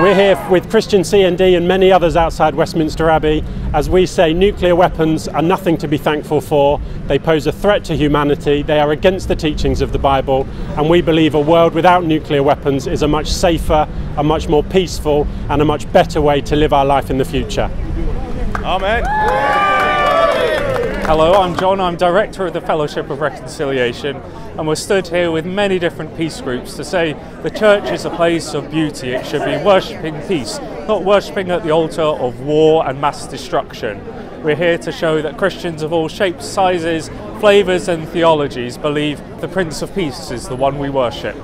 We're here with Christian CND and many others outside Westminster Abbey as we say nuclear weapons are nothing to be thankful for. They pose a threat to humanity, they are against the teachings of the Bible, and we believe a world without nuclear weapons is a much safer, a much more peaceful, and a much better way to live our life in the future. Amen. Hello, I'm John. I'm director of the Fellowship of Reconciliation, and we're stood here with many different peace groups to say the church is a place of beauty. It should be worshipping peace, not worshipping at the altar of war and mass destruction. We're here to show that Christians of all shapes, sizes, flavours, and theologies believe the Prince of Peace is the one we worship.